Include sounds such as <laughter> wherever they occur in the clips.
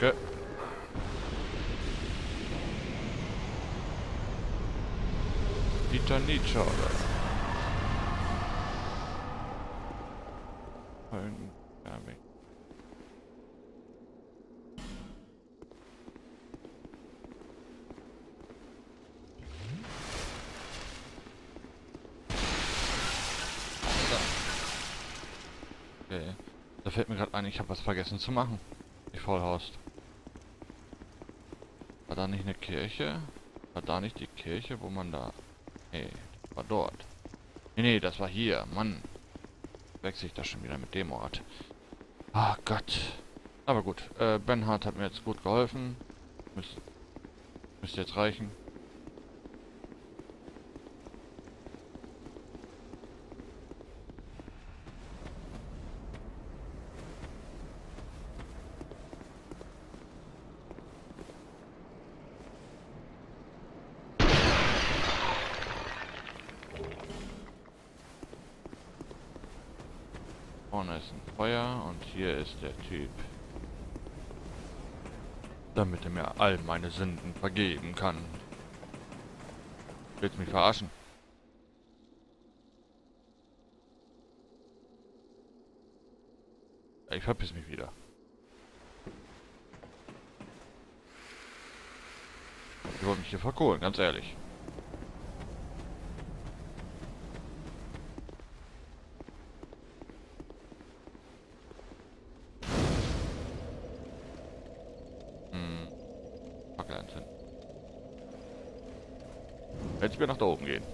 Danke. Peter Nietzsche, oder? Okay. Da fällt mir gerade ein, ich habe was vergessen zu machen. Die Vollhorst. Da nicht eine Kirche? War da nicht die Kirche, wo man da... Nee, war dort. Nee, nee, das war hier. Mann. Wechsle ich das schon wieder mit dem Ort. Ah Gott. Aber gut. Äh, Benhard hat mir jetzt gut geholfen. Müsste, müsste jetzt reichen. Vorne ist ein Feuer und hier ist der Typ. Damit er mir all meine Sünden vergeben kann. Willst mich verarschen? Ich verpiss mich wieder. Ich wollte mich hier verkohlen, ganz ehrlich. Hm. Fackel anzünden. Hätte ich mir nach da oben gehen.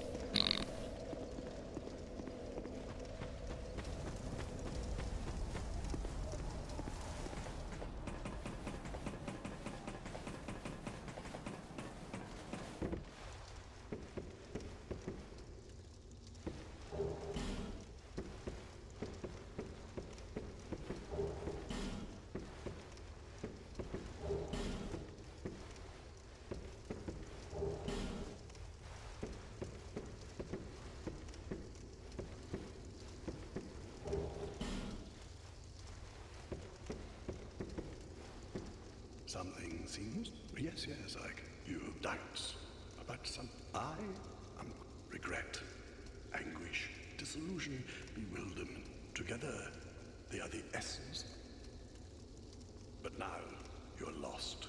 Something seems, yes, yes, I you have doubts, but some I am regret, anguish, disillusion, bewilderment. Together, they are the essence. But now you're lost,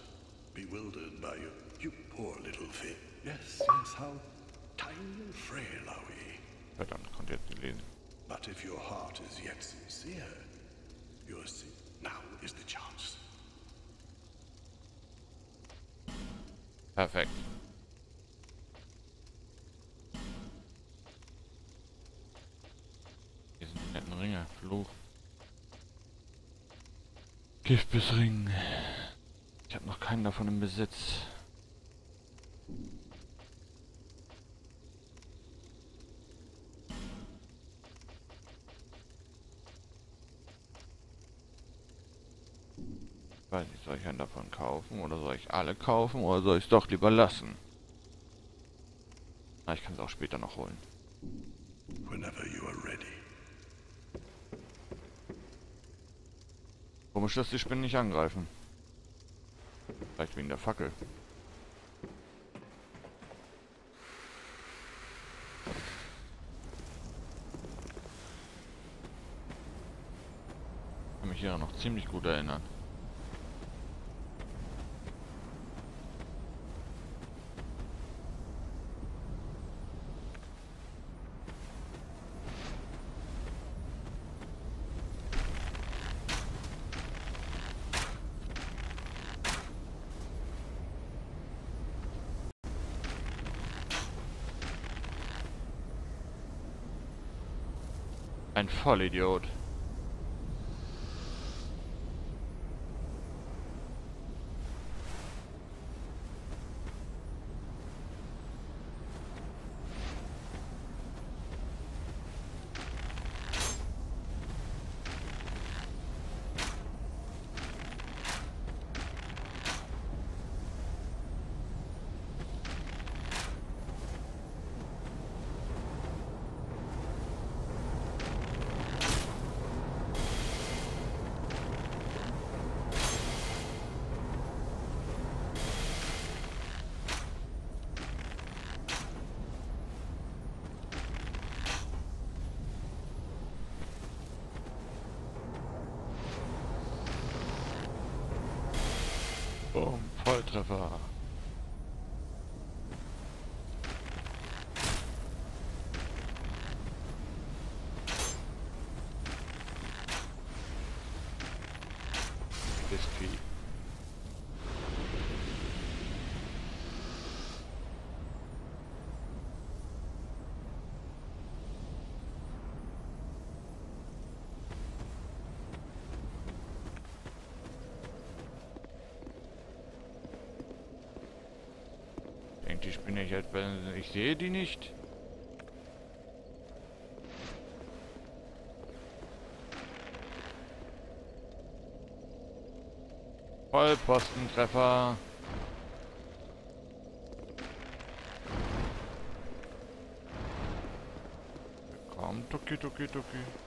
bewildered by you, you poor little thing. Yes, yes, how tiny and frail are we. Verdammt, konnte jetzt nicht lesen. But if your heart is yet sincere, your sin now is the chance. Perfekt. Hier sind die netten Ringe. Fluch. Giftbissring. Ich habe noch keinen davon im Besitz. Ich weiß nicht, soll ich einen davon kaufen oder soll ich alle kaufen oder soll ich es doch lieber lassen? Na, ich kann es auch später noch holen. Komisch, dass die Spinnen nicht angreifen. Vielleicht wegen der Fackel. Ich kann mich hier noch ziemlich gut erinnern. Ein Vollidiot. Treffer. Die Spinne ich halt, ich sehe die nicht. Vollpostentreffer. Komm, Tuki, Tuki, Tuki.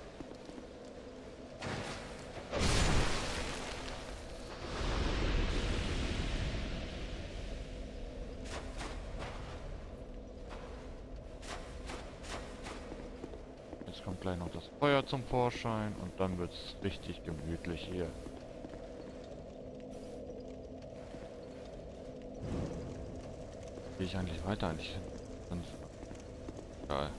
Zum Vorschein und dann wird's richtig gemütlich hier. Gehe ich eigentlich weiter? Eigentlich egal.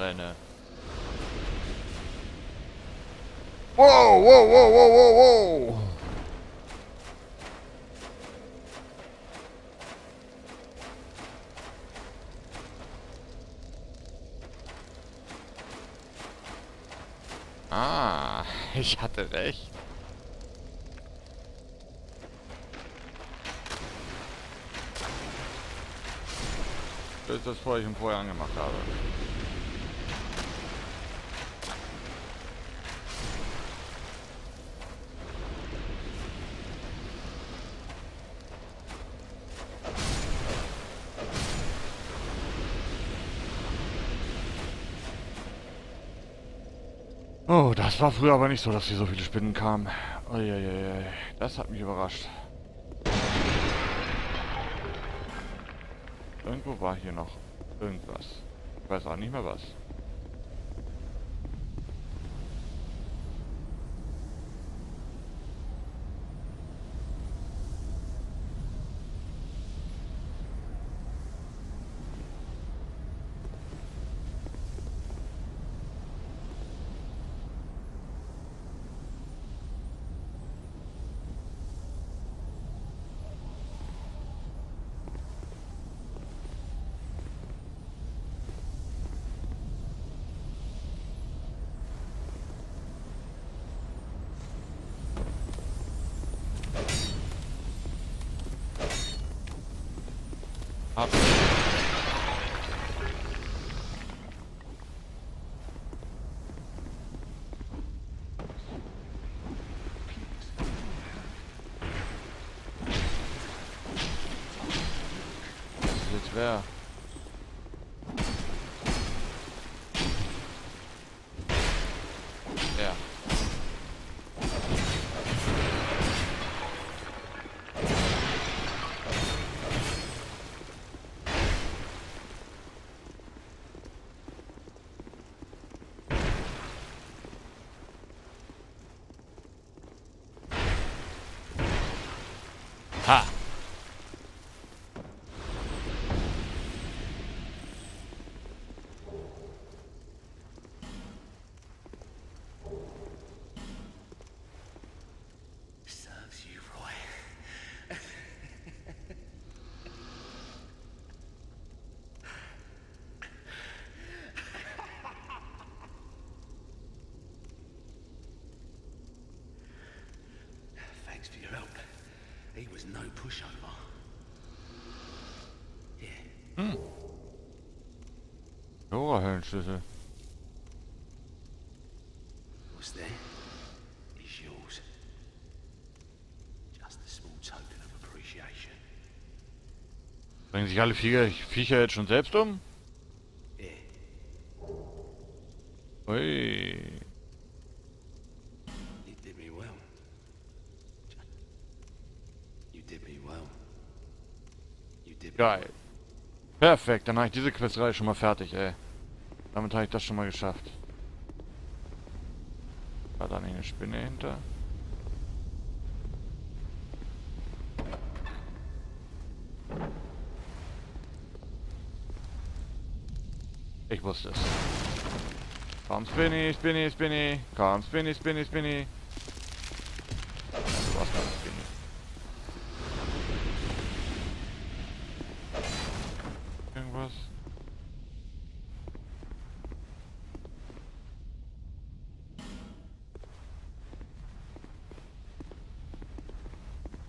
Brenne. Wow, wow, wow, wow, wow, wow. Ah, <laughs> ich hatte recht. Das ist das, was ich vorher angemacht habe. Oh, war früher aber nicht so, dass hier so viele Spinnen kamen. Uiuiui, das hat mich überrascht. Irgendwo war hier noch irgendwas. Ich weiß auch nicht mehr was. Ab. Das ist jetzt wer? was no pushover. Yeah. Hm. Dora Höllenschlüssel. What's there is yours. Just a small token of appreciation. Bringen sich alle Viecher, Viecher jetzt schon selbst um? Yeah. Ui. Geil. Perfekt, dann habe ich diese Questreihe schon mal fertig, ey. Damit habe ich das schon mal geschafft. War da nicht eine Spinne hinter? Ich wusste es. Komm, Spinny, Spinny, Spinny. Komm, Spinny, Spinny, Spinny. Ja, du warst gar nicht Spinny. Irgendwas?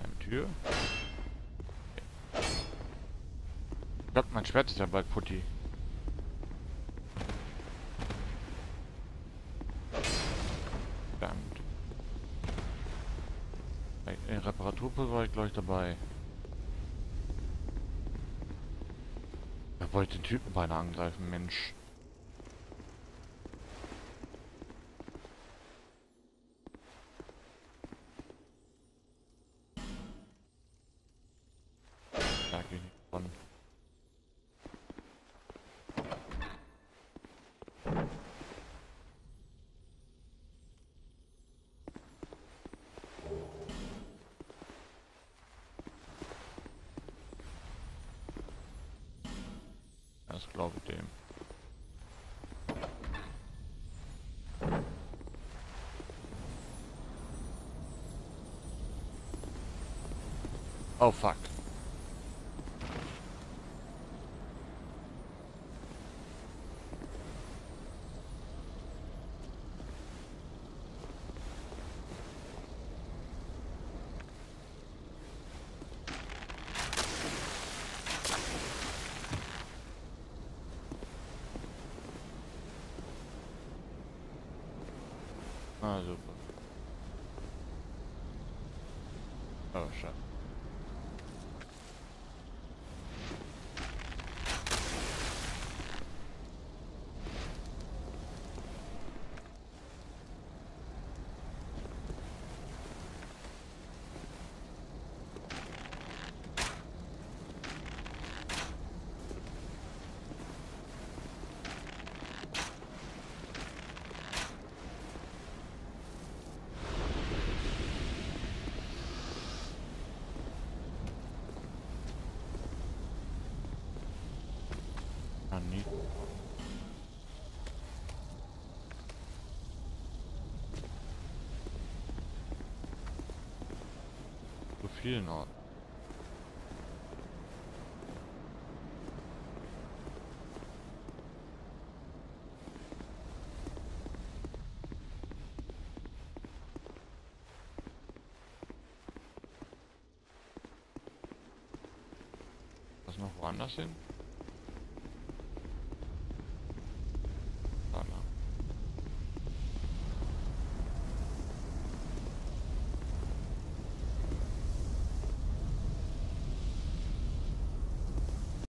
Eine Tür? Okay. Gott, mein Schwert ist ja bald putti. Verdammt. Äh, Reparaturpulver war ich gleich dabei. Er wollte den Typen beinahe angreifen, Mensch. Da geh ich nicht von. Das glaube ich dem. Oh fuck. Ah, super. Oh, nie. So viel noch. Was noch woanders hin?